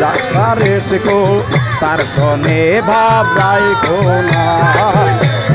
যার কো তার সনে বাবরাই কো না। ও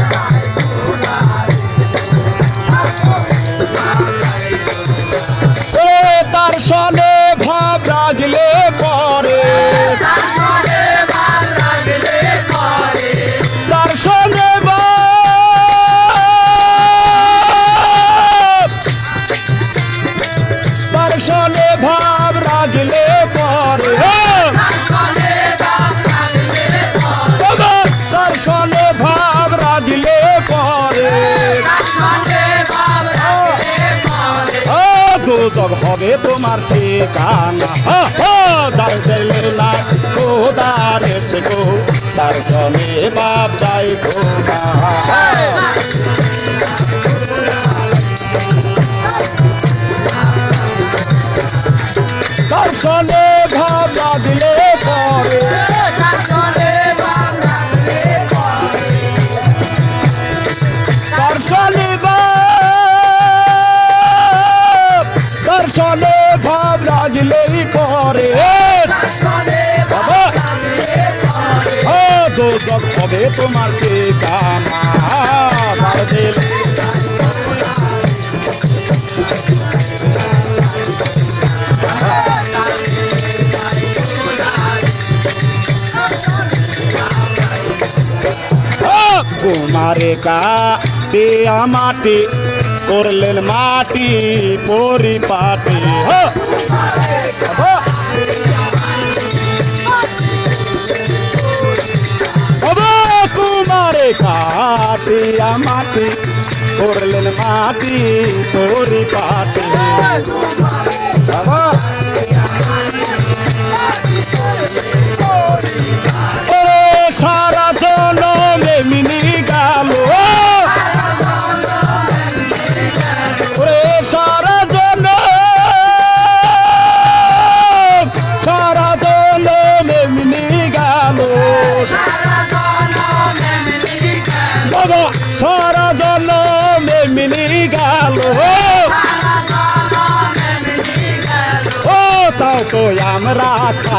হবে তোমার ঠিকানা। দার দিলে না খোদারে গো তার জনে বাপ যাই খোদা। তার সনে ও দুদক হবে তোমার ঠিকানা দার দিল কুমারে কা দেয়া মাটি করলেন মাটি পরিপাটি হো साथिया माटी कोरलन माटी तोरी पाटी बाबा।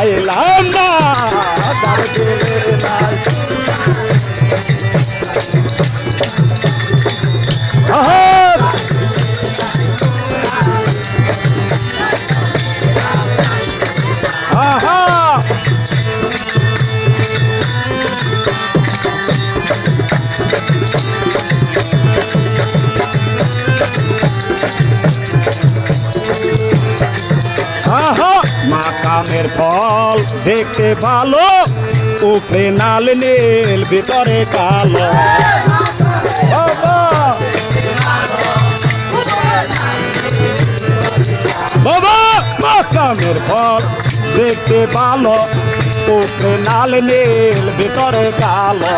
लांबा মাকামের ফল দেখতে ভালো, উপরে নাল নীল, ভিতরে কালো। মাকামের ফল দেখতে ভালো, উপরে নাল নীল, ভিতরে কালো।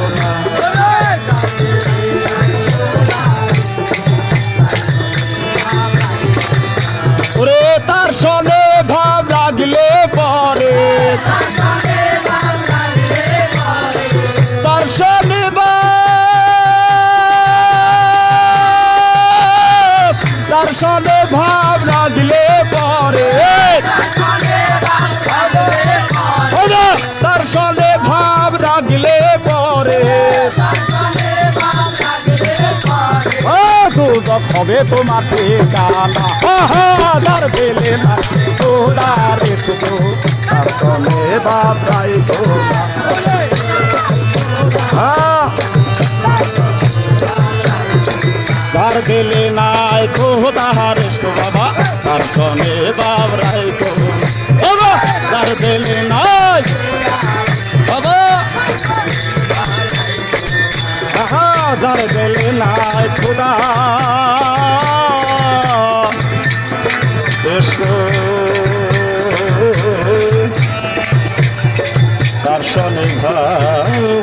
হবে তোমার ঠিকানা। হাজার পেলে না তোলারে শুধু। দর্শনে ভাব রাখো হ্যাঁ যার দিলে নাই খোদার বাবা তার সনে বাবরাই তো বাবা! যার দিলে নাই বাবা! যার দিলে নাই খোদা দর্শনে ভাব।